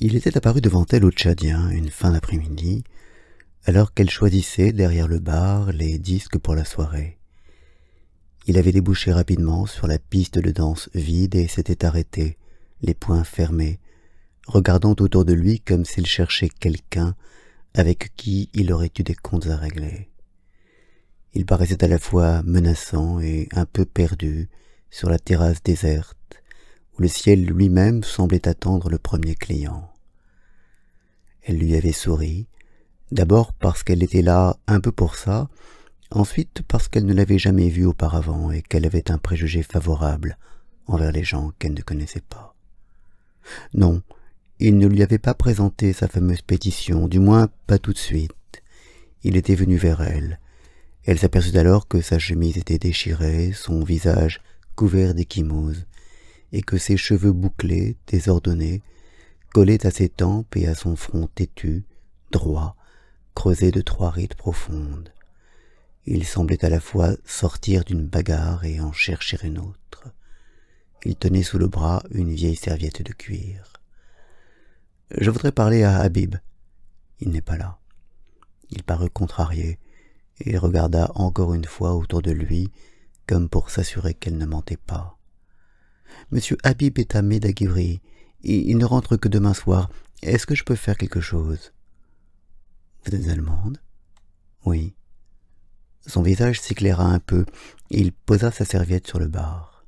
Il était apparu devant elle au Tchadien une fin d'après-midi, alors qu'elle choisissait derrière le bar les disques pour la soirée. Il avait débouché rapidement sur la piste de danse vide et s'était arrêté, les poings fermés, regardant autour de lui comme s'il cherchait quelqu'un avec qui il aurait eu des comptes à régler. Il paraissait à la fois menaçant et un peu perdu sur la terrasse déserte, le ciel lui-même semblait attendre le premier client. Elle lui avait souri, d'abord parce qu'elle était là un peu pour ça, ensuite parce qu'elle ne l'avait jamais vu auparavant et qu'elle avait un préjugé favorable envers les gens qu'elle ne connaissait pas. Non, il ne lui avait pas présenté sa fameuse pétition, du moins pas tout de suite. Il était venu vers elle. Elle s'aperçut alors que sa chemise était déchirée, son visage couvert d'échymoses, et que ses cheveux bouclés, désordonnés, collaient à ses tempes et à son front têtu, droit, creusé de trois rides profondes. Il semblait à la fois sortir d'une bagarre et en chercher une autre. Il tenait sous le bras une vieille serviette de cuir. Je voudrais parler à Habib. Il n'est pas là. Il parut contrarié, et il regarda encore une fois autour de lui, comme pour s'assurer qu'elle ne mentait pas. Monsieur Habib est à. Il ne rentre que demain soir. Est-ce que je peux faire quelque chose? Vous êtes allemande? Oui. Son visage s'éclaira un peu, il posa sa serviette sur le bar.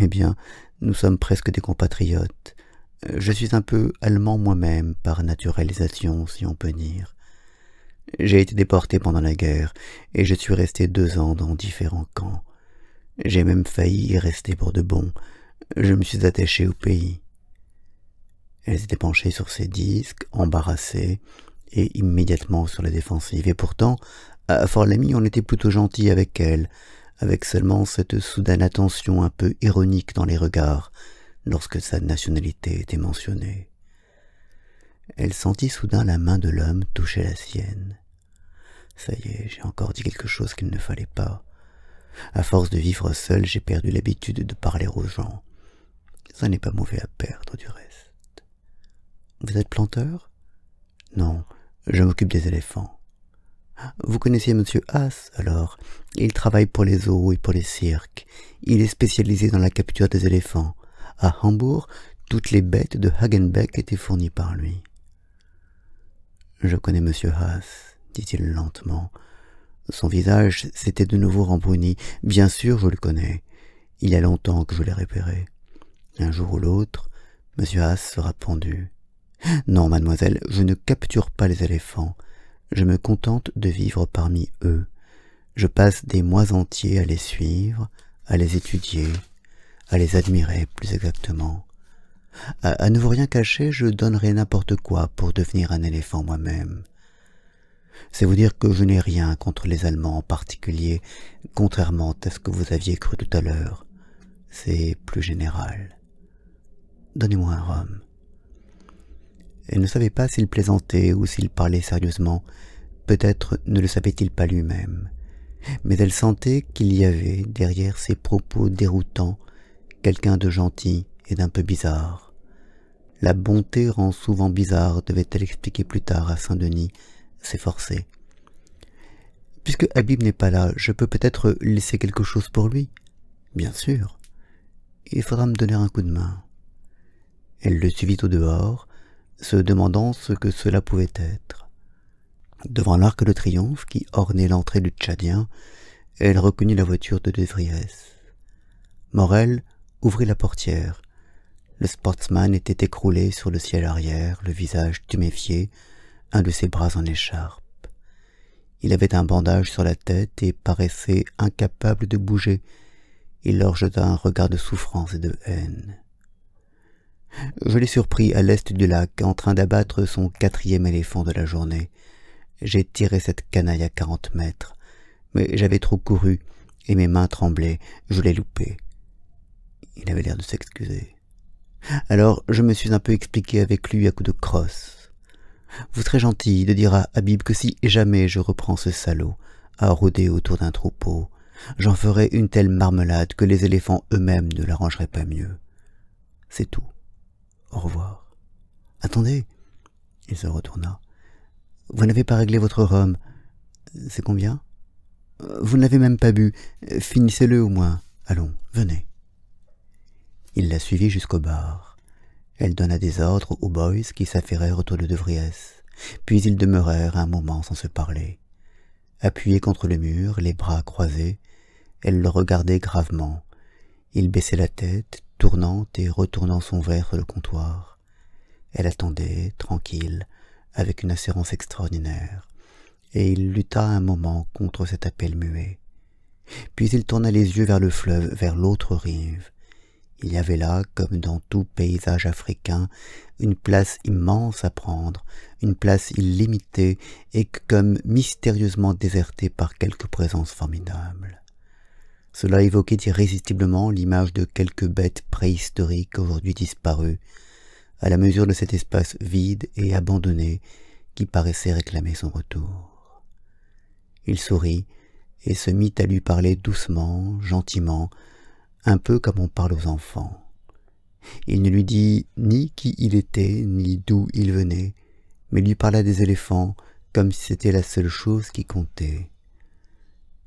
Eh bien, nous sommes presque des compatriotes. Je suis un peu allemand moi-même, par naturalisation, si on peut dire. J'ai été déporté pendant la guerre, et je suis resté deux ans dans différents camps. J'ai même failli y rester pour de bon. Je me suis attaché au pays. Elle s'était penchée sur ses disques, embarrassée, et immédiatement sur la défensive. Et pourtant, à Fort-Lamy, on était plutôt gentil avec elle, avec seulement cette soudaine attention un peu ironique dans les regards, lorsque sa nationalité était mentionnée. Elle sentit soudain la main de l'homme toucher la sienne. Ça y est, j'ai encore dit quelque chose qu'il ne fallait pas. À force de vivre seul, j'ai perdu l'habitude de parler aux gens. Ça n'est pas mauvais à perdre du reste. Vous êtes planteur? Non, je m'occupe des éléphants. Vous connaissiez Monsieur Haas, alors? Il travaille pour les zoos et pour les cirques. Il est spécialisé dans la capture des éléphants. À Hambourg, toutes les bêtes de Hagenbeck étaient fournies par lui. Je connais Monsieur Haas, dit-il lentement. Son visage s'était de nouveau rembruni. Bien sûr, je le connais. Il y a longtemps que je l'ai repéré. Un jour ou l'autre, Monsieur Haas sera pendu. Non, mademoiselle, je ne capture pas les éléphants. Je me contente de vivre parmi eux. Je passe des mois entiers à les suivre, à les étudier, à les admirer plus exactement. À, ne vous rien cacher, je donnerais n'importe quoi pour devenir un éléphant moi-même. C'est vous dire que je n'ai rien contre les Allemands en particulier, contrairement à ce que vous aviez cru tout à l'heure. C'est plus général. Donnez-moi un rhum. Elle ne savait pas s'il plaisantait ou s'il parlait sérieusement. Peut-être ne le savait-il pas lui-même. Mais elle sentait qu'il y avait, derrière ses propos déroutants, quelqu'un de gentil et d'un peu bizarre. La bonté rend souvent bizarre, devait-elle expliquer plus tard à Saint-Denis, s'efforcer. Puisque Habib n'est pas là, je peux peut-être laisser quelque chose pour lui. Bien sûr. Il faudra me donner un coup de main. Elle le suivit au dehors, se demandant ce que cela pouvait être. Devant l'arc de triomphe qui ornait l'entrée du Tchadien, elle reconnut la voiture de De Morel ouvrit la portière. Le sportsman était écroulé sur le ciel arrière, le visage tuméfié, un de ses bras en écharpe. Il avait un bandage sur la tête et paraissait incapable de bouger. Il leur jeta un regard de souffrance et de haine. Je l'ai surpris à l'est du lac, en train d'abattre son quatrième éléphant de la journée. J'ai tiré cette canaille à quarante mètres, mais j'avais trop couru, et mes mains tremblaient, je l'ai loupé. Il avait l'air de s'excuser. Alors je me suis un peu expliqué avec lui à coups de crosse. Vous serez gentil de dire à Habib que si jamais je reprends ce salaud à rôder autour d'un troupeau, j'en ferai une telle marmelade que les éléphants eux-mêmes ne l'arrangeraient pas mieux. C'est tout. Au revoir. Attendez. Il se retourna. Vous n'avez pas réglé votre rhum. C'est combien? Vous ne l'avez même pas bu. Finissez-le au moins. Allons, venez. Il la suivit jusqu'au bar. Elle donna des ordres aux boys qui s'affairèrent autour de De Puis ils demeurèrent un moment sans se parler. Appuyée contre le mur, les bras croisés, elle le regardait gravement. Il baissait la tête, tournant et retournant son verre sur le comptoir. Elle attendait, tranquille, avec une assurance extraordinaire, et il lutta un moment contre cet appel muet. Puis il tourna les yeux vers le fleuve, vers l'autre rive. Il y avait là, comme dans tout paysage africain, une place immense à prendre, une place illimitée, et comme mystérieusement désertée par quelque présence formidable. Cela évoquait irrésistiblement l'image de quelques bêtes préhistoriques aujourd'hui disparues, à la mesure de cet espace vide et abandonné qui paraissait réclamer son retour. Il sourit et se mit à lui parler doucement, gentiment, un peu comme on parle aux enfants. Il ne lui dit ni qui il était, ni d'où il venait, mais lui parla des éléphants comme si c'était la seule chose qui comptait.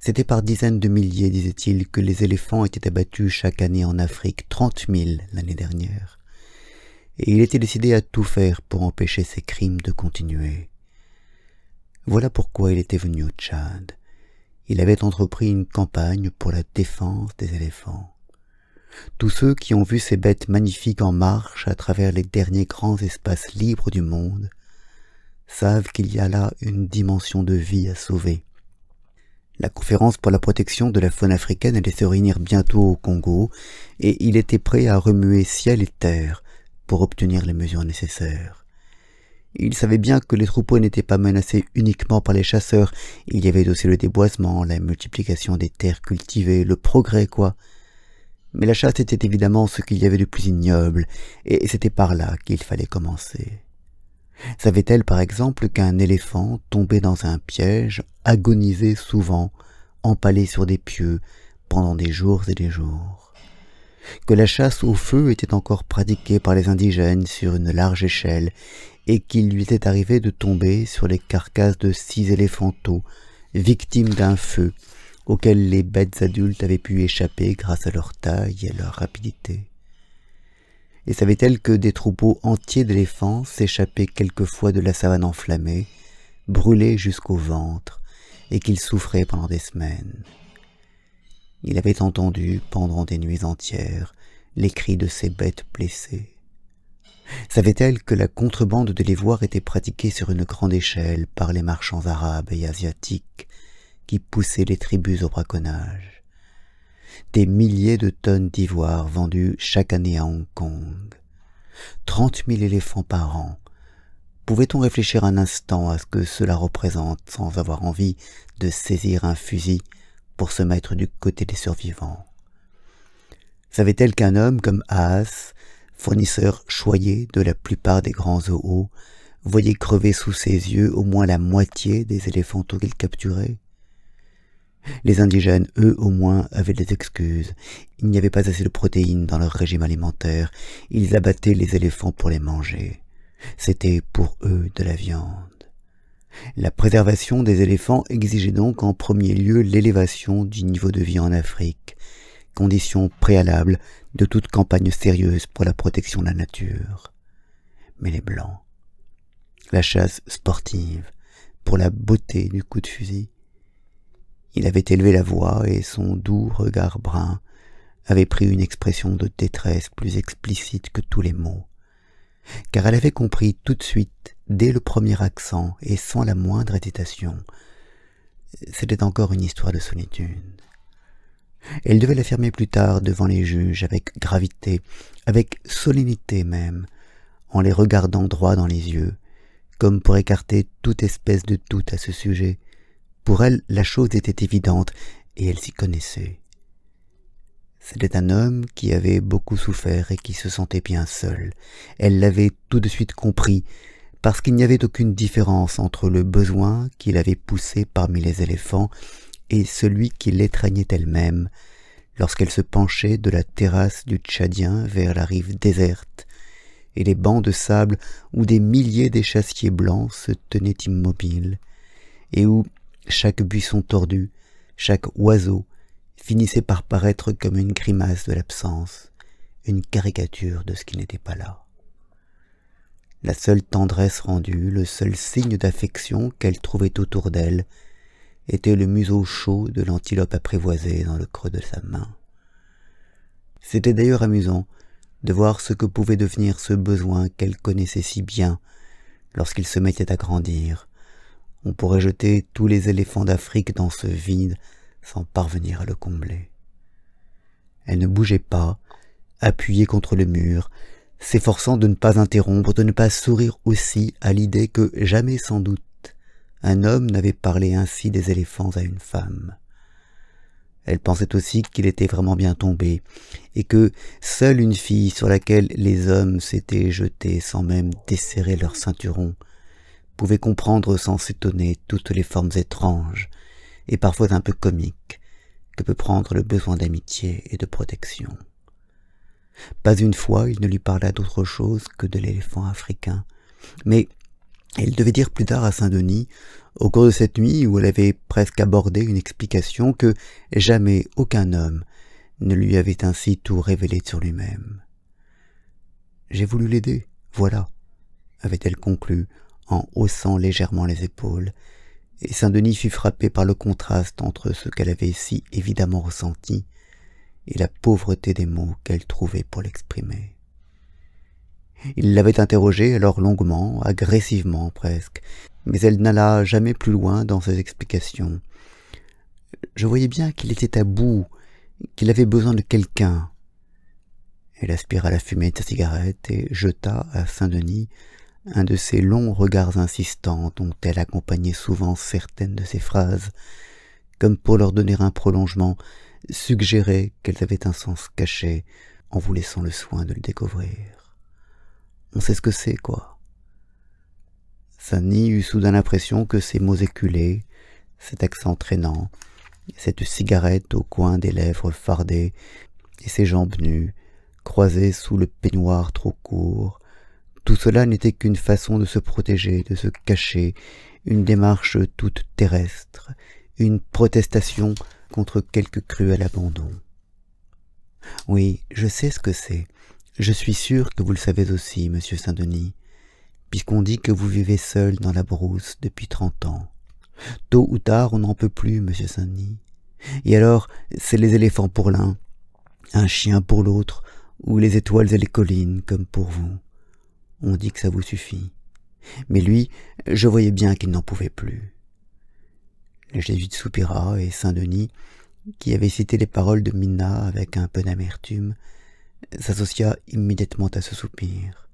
C'était par dizaines de milliers, disait-il, que les éléphants étaient abattus chaque année en Afrique, trente mille l'année dernière et il était décidé à tout faire pour empêcher ces crimes de continuer. Voilà pourquoi il était venu au Tchad. Il avait entrepris une campagne pour la défense des éléphants. Tous ceux qui ont vu ces bêtes magnifiques en marche à travers les derniers grands espaces libres du monde savent qu'il y a là une dimension de vie à sauver. La conférence pour la protection de la faune africaine allait se réunir bientôt au Congo, et il était prêt à remuer ciel et terre pour obtenir les mesures nécessaires. Il savait bien que les troupeaux n'étaient pas menacés uniquement par les chasseurs, il y avait aussi le déboisement, la multiplication des terres cultivées, le progrès, quoi. Mais la chasse était évidemment ce qu'il y avait de plus ignoble, et c'était par là qu'il fallait commencer. Savait-elle par exemple qu'un éléphant tombé dans un piège agonisait souvent, empalé sur des pieux, pendant des jours et des jours? Que la chasse au feu était encore pratiquée par les indigènes sur une large échelle, et qu'il lui était arrivé de tomber sur les carcasses de six éléphantaux, victimes d'un feu, auquel les bêtes adultes avaient pu échapper grâce à leur taille et à leur rapidité. Et savait-elle que des troupeaux entiers d'éléphants s'échappaient quelquefois de la savane enflammée, brûlés jusqu'au ventre, et qu'ils souffraient pendant des semaines? Il avait entendu pendant des nuits entières les cris de ces bêtes blessées. Savait-elle que la contrebande de l'ivoire était pratiquée sur une grande échelle par les marchands arabes et asiatiques qui poussaient les tribus au braconnage Des milliers de tonnes d'ivoire vendues chaque année à Hong Kong. Trente mille éléphants par an. Pouvait-on réfléchir un instant à ce que cela représente sans avoir envie de saisir un fusil pour se mettre du côté des survivants? Savait-elle qu'un homme comme Haas, fournisseur choyé de la plupart des grands zoos, voyait crever sous ses yeux au moins la moitié des éléphantaux qu'il capturait? Les indigènes, eux au moins, avaient des excuses. Il n'y avait pas assez de protéines dans leur régime alimentaire. Ils abattaient les éléphants pour les manger. C'était pour eux de la viande. La préservation des éléphants exigeait donc en premier lieu l'élévation du niveau de vie en Afrique, condition préalable de toute campagne sérieuse pour la protection de la nature. Mais les Blancs, la chasse sportive, pour la beauté du coup de fusil, il avait élevé la voix et son doux regard brun avait pris une expression de détresse plus explicite que tous les mots car elle avait compris tout de suite, dès le premier accent et sans la moindre hésitation, c'était encore une histoire de solitude. Elle devait l'affirmer plus tard devant les juges avec gravité, avec solennité même, en les regardant droit dans les yeux, comme pour écarter toute espèce de doute à ce sujet. Pour elle, la chose était évidente, et elle s'y connaissait. C'était un homme qui avait beaucoup souffert et qui se sentait bien seul. Elle l'avait tout de suite compris, parce qu'il n'y avait aucune différence entre le besoin qu'il avait poussé parmi les éléphants et celui qui l'étreignait elle-même, lorsqu'elle se penchait de la terrasse du Tchadien vers la rive déserte, et les bancs de sable où des milliers d'échassiers blancs se tenaient immobiles, et où chaque buisson tordu, chaque oiseau finissait par paraître comme une grimace de l'absence, une caricature de ce qui n'était pas là. La seule tendresse rendue, le seul signe d'affection qu'elle trouvait autour d'elle, était le museau chaud de l'antilope apprivoisée dans le creux de sa main. C'était d'ailleurs amusant de voir ce que pouvait devenir ce besoin qu'elle connaissait si bien lorsqu'il se mettait à grandir. On pourrait jeter tous les éléphants d'Afrique dans ce vide sans parvenir à le combler. Elle ne bougeait pas, appuyée contre le mur, s'efforçant de ne pas interrompre, de ne pas sourire aussi à l'idée que jamais sans doute un homme n'avait parlé ainsi des éléphants à une femme. Elle pensait aussi qu'il était vraiment bien tombé, et que seule une fille sur laquelle les hommes s'étaient jetés sans même desserrer leur ceinturon pouvait comprendre sans s'étonner toutes les formes étranges, et parfois un peu comiques, que peut prendre le besoin d'amitié et de protection. Pas une fois il ne lui parla d'autre chose que de l'éléphant africain, mais elle devait dire plus tard à Saint-Denis, au cours de cette nuit où elle avait presque abordé une explication, que jamais aucun homme ne lui avait ainsi tout révélé sur lui-même. J'ai voulu l'aider, voilà, avait-elle conclu, en haussant légèrement les épaules, et Saint-Denis fut frappé par le contraste entre ce qu'elle avait si évidemment ressenti et la pauvreté des mots qu'elle trouvait pour l'exprimer. Il l'avait interrogée alors longuement, agressivement presque, mais elle n'alla jamais plus loin dans ses explications. Je voyais bien qu'il était à bout, qu'il avait besoin de quelqu'un. Elle aspira la fumée de sa cigarette et jeta à Saint-Denis un de ces longs regards insistants dont elle accompagnait souvent certaines de ses phrases, comme pour leur donner un prolongement, suggérer qu'elles avaient un sens caché en vous laissant le soin de le découvrir. On sait ce que c'est, quoi. Sani eut soudain l'impression que ces mots éculés, cet accent traînant, cette cigarette au coin des lèvres fardées, et ses jambes nues, croisées sous le peignoir trop court, tout cela n'était qu'une façon de se protéger, de se cacher, une démarche toute terrestre, une protestation contre quelque cruel abandon. Oui, je sais ce que c'est. Je suis sûr que vous le savez aussi, monsieur Saint-Denis, puisqu'on dit que vous vivez seul dans la brousse depuis trente ans. Tôt ou tard, on n'en peut plus, monsieur Saint-Denis. Et alors, c'est les éléphants pour l'un, un chien pour l'autre, ou les étoiles et les collines, comme pour vous. On dit que ça vous suffit. Mais lui, je voyais bien qu'il n'en pouvait plus. Le jésuite soupira et Saint-Denis, qui avait cité les paroles de Minna avec un peu d'amertume, s'associa immédiatement à ce soupir.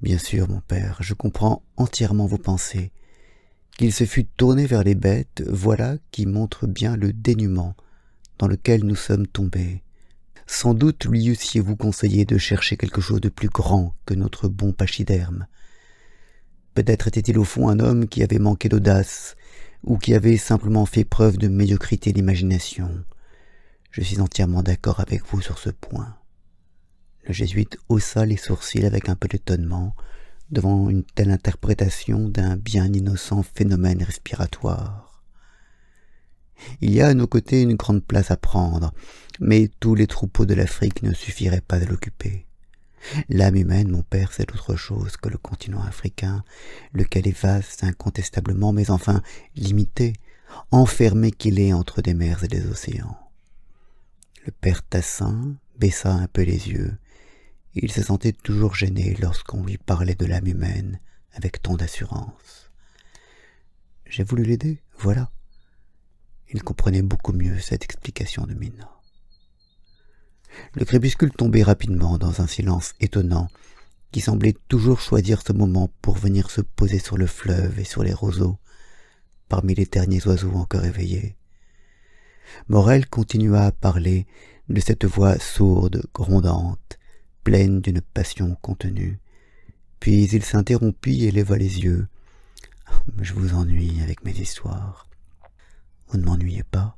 Bien sûr, mon père, je comprends entièrement vos pensées. Qu'il se fût tourné vers les bêtes, voilà qui montre bien le dénuement dans lequel nous sommes tombés. Sans doute lui eussiez-vous conseillé de chercher quelque chose de plus grand que notre bon pachyderme. Peut-être était-il au fond un homme qui avait manqué d'audace, ou qui avait simplement fait preuve de médiocrité d'imagination. Je suis entièrement d'accord avec vous sur ce point. Le jésuite haussa les sourcils avec un peu d'étonnement devant une telle interprétation d'un bien innocent phénomène respiratoire. Il y a à nos côtés une grande place à prendre, mais tous les troupeaux de l'Afrique ne suffiraient pas à l'occuper. L'âme humaine, mon père, c'est autre chose que le continent africain, lequel est vaste incontestablement, mais enfin limité, enfermé qu'il est entre des mers et des océans. Le père Tassin baissa un peu les yeux. Il se sentait toujours gêné lorsqu'on lui parlait de l'âme humaine avec tant d'assurance. J'ai voulu l'aider, voilà. Il comprenait beaucoup mieux cette explication de Mina. Le crépuscule tombait rapidement dans un silence étonnant, qui semblait toujours choisir ce moment pour venir se poser sur le fleuve et sur les roseaux, parmi les derniers oiseaux encore éveillés. Morel continua à parler de cette voix sourde, grondante, pleine d'une passion contenue. Puis il s'interrompit et leva les yeux. Je vous ennuie avec mes histoires. Ne m'ennuyez pas.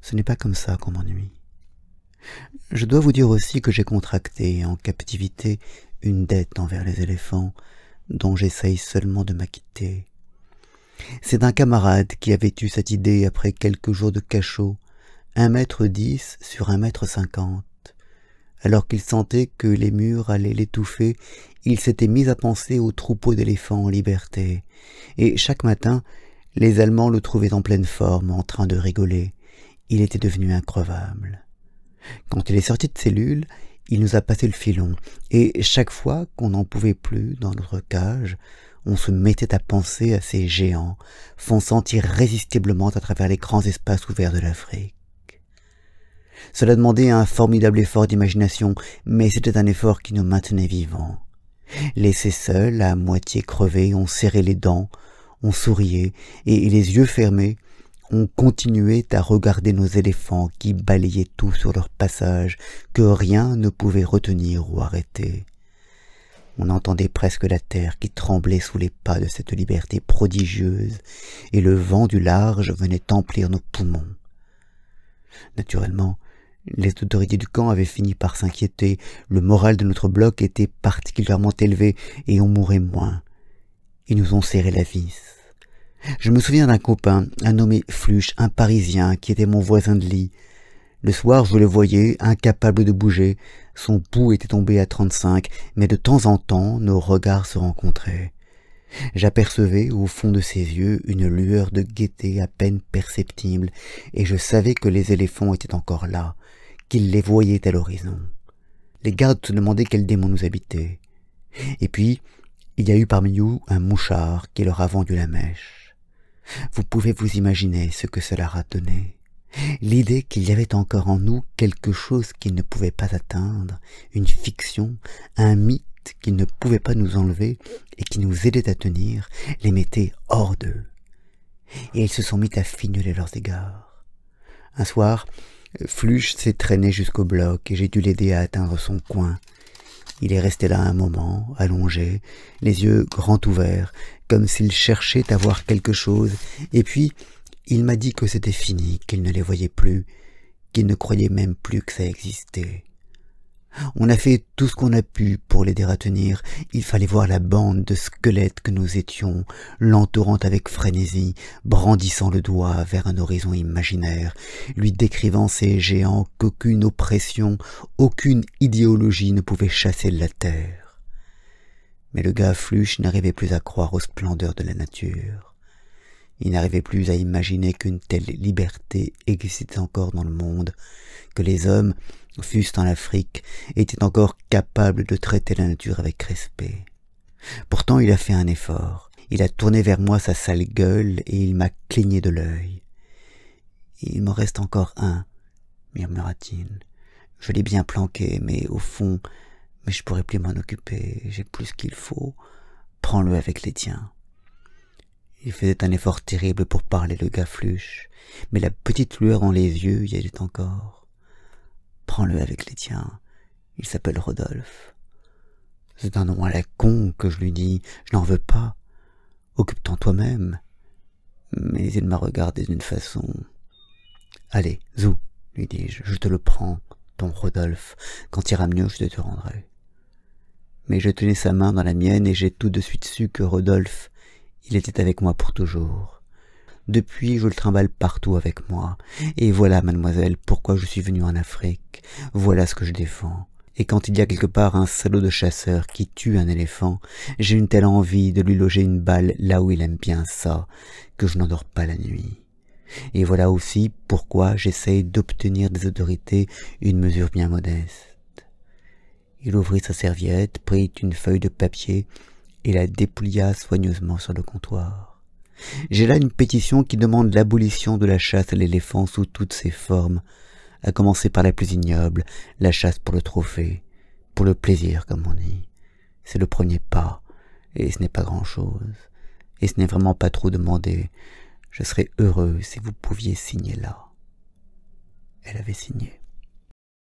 Ce n'est pas comme ça qu'on m'ennuie. Je dois vous dire aussi que j'ai contracté en captivité une dette envers les éléphants dont j'essaye seulement de m'acquitter. C'est un camarade qui avait eu cette idée après quelques jours de cachot, un mètre dix sur un mètre cinquante. Alors qu'il sentait que les murs allaient l'étouffer, il s'était mis à penser au troupeau d'éléphants en liberté, et chaque matin, les Allemands le trouvaient en pleine forme, en train de rigoler. Il était devenu increvable. Quand il est sorti de cellule, il nous a passé le filon, et chaque fois qu'on n'en pouvait plus dans notre cage, on se mettait à penser à ces géants, fonçant irrésistiblement à travers les grands espaces ouverts de l'Afrique. Cela demandait un formidable effort d'imagination, mais c'était un effort qui nous maintenait vivants. Laissés seuls, à moitié crevés, on serrait les dents, on souriait, et les yeux fermés, on continuait à regarder nos éléphants qui balayaient tout sur leur passage, que rien ne pouvait retenir ou arrêter. On entendait presque la terre qui tremblait sous les pas de cette liberté prodigieuse, et le vent du large venait emplir nos poumons. Naturellement, les autorités du camp avaient fini par s'inquiéter, le moral de notre bloc était particulièrement élevé, et on mourait moins. Nous ont serré la vis. Je me souviens d'un copain, un nommé Fluche, un Parisien, qui était mon voisin de lit. Le soir, je le voyais, incapable de bouger. Son pouls était tombé à trente-cinq, mais de temps en temps, nos regards se rencontraient. J'apercevais au fond de ses yeux une lueur de gaieté à peine perceptible, et je savais que les éléphants étaient encore là, qu'il les voyait à l'horizon. Les gardes se demandaient quel démon nous habitait. Et puis, il y a eu parmi nous un mouchard qui leur a vendu la mèche. Vous pouvez vous imaginer ce que cela a donné. L'idée qu'il y avait encore en nous quelque chose qu'ils ne pouvaient pas atteindre, une fiction, un mythe qu'ils ne pouvaient pas nous enlever et qui nous aidait à tenir, les mettait hors d'eux. Et ils se sont mis à fignoler leurs égards. Un soir, Fluche s'est traîné jusqu'au bloc et j'ai dû l'aider à atteindre son coin. Il est resté là un moment, allongé, les yeux grands ouverts, comme s'il cherchait à voir quelque chose, et puis il m'a dit que c'était fini, qu'il ne les voyait plus, qu'il ne croyait même plus que ça existait. On a fait tout ce qu'on a pu pour l'aider à tenir. Il fallait voir la bande de squelettes que nous étions, l'entourant avec frénésie, brandissant le doigt vers un horizon imaginaire, lui décrivant ces géants qu'aucune oppression, aucune idéologie ne pouvait chasser de la terre. Mais le gars Fluche n'arrivait plus à croire aux splendeurs de la nature. Il n'arrivait plus à imaginer qu'une telle liberté existait encore dans le monde, que les hommes, fût-ce en Afrique, était encore capable de traiter la nature avec respect. Pourtant il a fait un effort. Il a tourné vers moi sa sale gueule et il m'a cligné de l'œil. Il m'en reste encore un, murmura-t-il. Je l'ai bien planqué, mais au fond, mais je pourrais plus m'en occuper, j'ai plus qu'il faut. Prends-le avec les tiens. Il faisait un effort terrible pour parler le gars fluche, mais la petite lueur dans les yeux y était encore. Prends-le avec les tiens. Il s'appelle Rodolphe. C'est un nom à la con que je lui dis. Je n'en veux pas. Occupe-t'en toi-même. Mais il m'a regardé d'une façon. Allez, zou, lui dis-je, je te le prends, ton Rodolphe. Quand ira mieux, je te te rendrai. Mais je tenais sa main dans la mienne et j'ai tout de suite su que Rodolphe, il était avec moi pour toujours. Depuis, je le trimballe partout avec moi. Et voilà, mademoiselle, pourquoi je suis venu en Afrique. Voilà ce que je défends. Et quand il y a quelque part un salaud de chasseur qui tue un éléphant, j'ai une telle envie de lui loger une balle là où il aime bien ça, que je n'endors pas la nuit. Et voilà aussi pourquoi j'essaye d'obtenir des autorités une mesure bien modeste. Il ouvrit sa serviette, prit une feuille de papier et la déplia soigneusement sur le comptoir. J'ai là une pétition qui demande l'abolition de la chasse à l'éléphant sous toutes ses formes, à commencer par la plus ignoble, la chasse pour le trophée, pour le plaisir, comme on dit. C'est le premier pas, et ce n'est pas grand-chose, et ce n'est vraiment pas trop demandé. Je serais heureux si vous pouviez signer là. Elle avait signé.